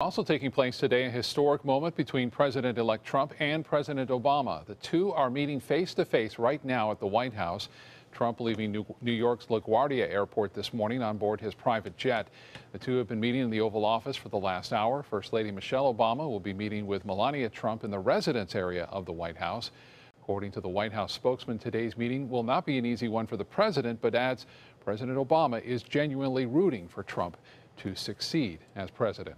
Also taking place today, a historic moment between President-elect Trump and President Obama. The two are meeting face to face right now at the White House. Trump leaving New York's LaGuardia Airport this morning on board his private jet. The two have been meeting in the Oval Office for the last hour. First Lady Michelle Obama will be meeting with Melania Trump in the residence area of the White House. According to the White House spokesman, today's meeting will not be an easy one for the president, but adds President Obama is genuinely rooting for Trump to succeed as president.